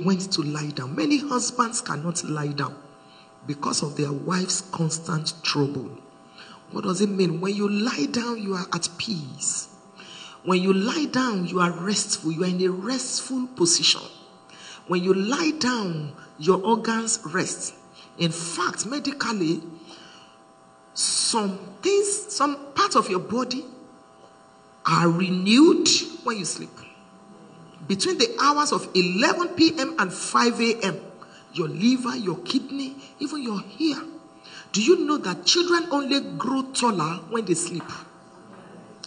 went to lie down. Many husbands cannot lie down because of their wife's constant trouble. What does it mean? When you lie down, you are at peace. When you lie down, you are restful. You are in a restful position. When you lie down, your organs rest. In fact, medically, some things, some parts of your body are renewed when you sleep. Between the hours of 11 p.m. and 5 a.m., your liver, your kidney, even your hair. Do you know that children only grow taller when they sleep?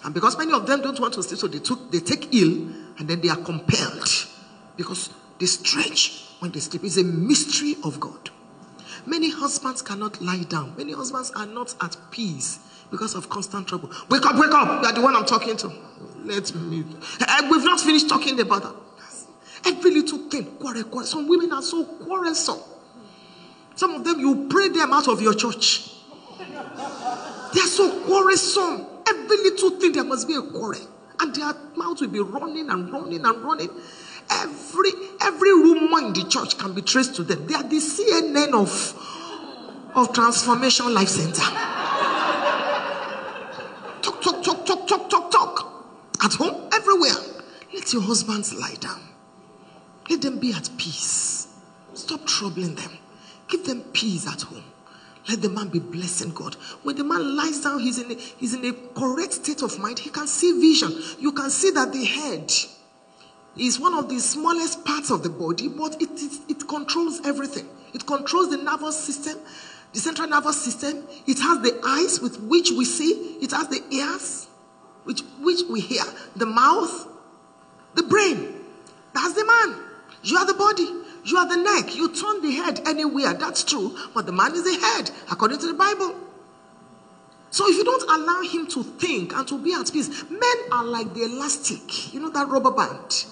And because many of them don't want to sleep, so they, took, they take ill and then they are compelled because they stretch when they sleep. It's a mystery of God. Many husbands cannot lie down. Many husbands are not at peace because of constant trouble. Wake up, wake up. You are the one I'm talking to. Let me. Uh, we've not finished talking about that. Every little thing, quarrel, quarrel. Some women are so quarrelsome. Some of them, you pray them out of your church. They are so quarrelsome. Every little thing, there must be a quarrel. And their mouth will be running and running and running. Every every rumor in the church can be traced to them. They are the CNN of, of Transformation Life Center. At home, everywhere. Let your husbands lie down. Let them be at peace. Stop troubling them. Give them peace at home. Let the man be blessing God. When the man lies down, he's in a, he's in a correct state of mind. He can see vision. You can see that the head is one of the smallest parts of the body, but it, it, it controls everything. It controls the nervous system, the central nervous system. It has the eyes with which we see. It has the ears which, which we hear. The mouth, the brain. That's the man. You are the body. You are the neck. You turn the head anywhere. That's true. But the man is the head, according to the Bible. So if you don't allow him to think and to be at peace, men are like the elastic, you know, that rubber band.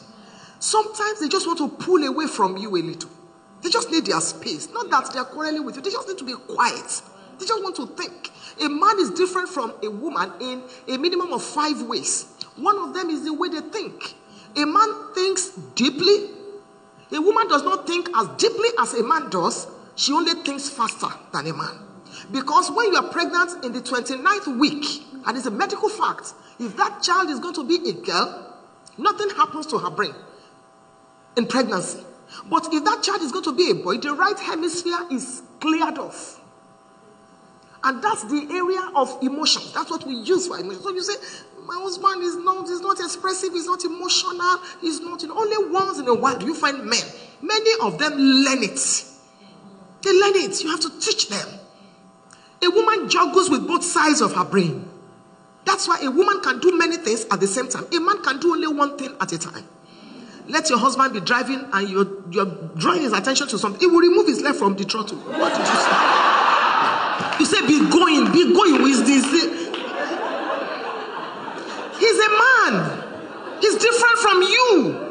Sometimes they just want to pull away from you a little. They just need their space. Not that they're quarreling with you, they just need to be quiet. They just want to think. A man is different from a woman in a minimum of five ways. One of them is the way they think. A man thinks deeply, a woman does not think as deeply as a man does, she only thinks faster than a man. Because when you are pregnant in the 29th week, and it's a medical fact, if that child is going to be a girl, nothing happens to her brain in pregnancy. But if that child is going to be a boy, the right hemisphere is cleared off. And that's the area of emotions. That's what we use for emotions. So you say, my husband is not, is not expressive, he's not emotional, he's not in only once in a while do you find men. Many of them learn it. They learn it. You have to teach them. A woman juggles with both sides of her brain. That's why a woman can do many things at the same time. A man can do only one thing at a time. Let your husband be driving and you're, you're drawing his attention to something. He will remove his leg from the throttle. What did you say? You say, be going, be going with this. He's a man. He's different from you.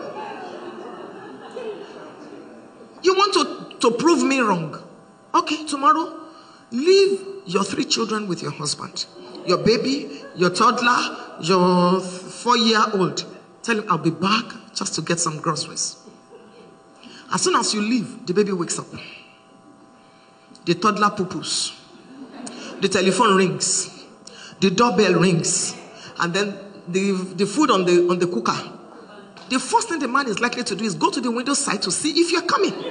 You want to, to prove me wrong. Okay, tomorrow, leave your three children with your husband. Your baby, your toddler, your four year old. Tell him, I'll be back just to get some groceries. As soon as you leave, the baby wakes up. The toddler poo-poos. The telephone rings. The doorbell rings. And then the, the food on the, on the cooker. The first thing the man is likely to do is go to the window side to see if you're coming. That's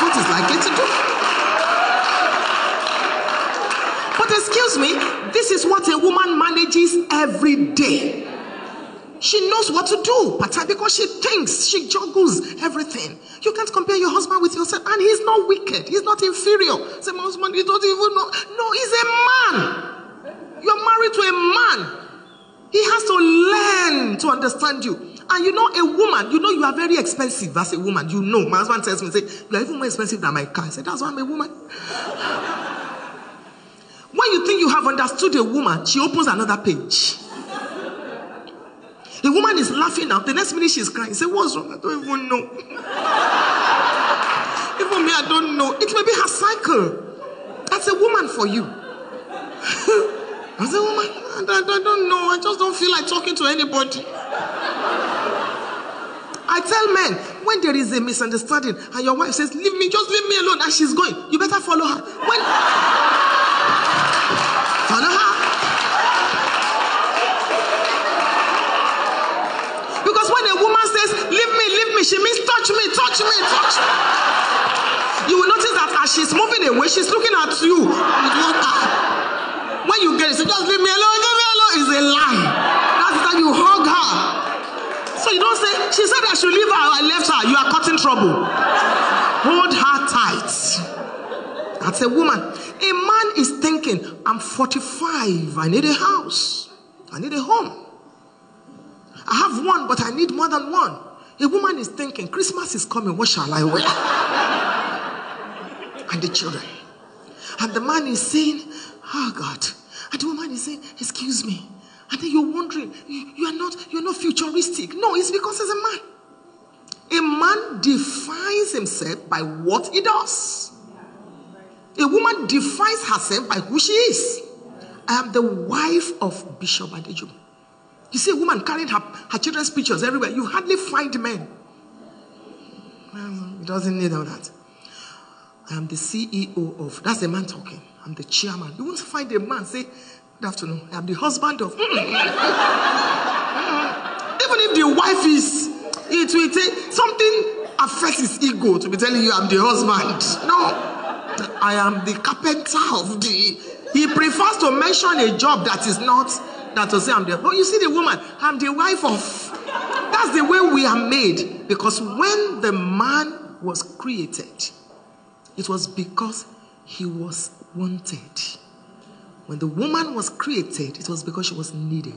what he's likely to do. But excuse me, this is what a woman manages every day. She knows what to do, but uh, because she thinks, she juggles everything. You can't compare your husband with yourself, and he's not wicked, he's not inferior. Say, my husband, you don't even know. No, he's a man. You're married to a man. He has to learn to understand you. And you know, a woman, you know, you are very expensive as a woman. You know, my husband tells me, say, you are even more expensive than my car. I said, that's why I'm a woman. when you think you have understood a woman, she opens another page. The woman is laughing now. The next minute she's crying. Say, what's wrong? I don't even know. even me, I don't know. It may be her cycle. That's a woman for you. As a woman, I, I, I don't know. I just don't feel like talking to anybody. I tell men when there is a misunderstanding and your wife says, Leave me, just leave me alone, and she's going, you better follow her. When she means touch me, touch me, touch me. You will notice that as she's moving away, she's looking at you. When you get it, say, just leave me alone, leave me alone, is a lie. That's that you hug her. So you don't say, she said I should leave her, I left her. You are cutting trouble. Hold her tight. That's a woman. A man is thinking, I'm 45, I need a house, I need a home. I have one, but I need more than one. A woman is thinking, Christmas is coming, what shall I wear? and the children. And the man is saying, Oh God. And the woman is saying, Excuse me. And then you're wondering, you, you are not, you're not futuristic. No, it's because he's a man. A man defines himself by what he does. A woman defines herself by who she is. I am the wife of Bishop Adejumo. You see a woman carrying her, her children's pictures everywhere. You hardly find men. Well, he doesn't need all that. I am the CEO of, that's the man talking. I'm the chairman. You won't find a man say, Good afternoon, I'm the husband of. Even if the wife is, it will take something affects his ego to be telling you I'm the husband. No, I am the carpenter of the. He prefers to mention a job that is not that to say I'm the. But you see the woman, I'm the wife of. That's the way we are made. Because when the man was created, it was because he was wanted. When the woman was created, it was because she was needed.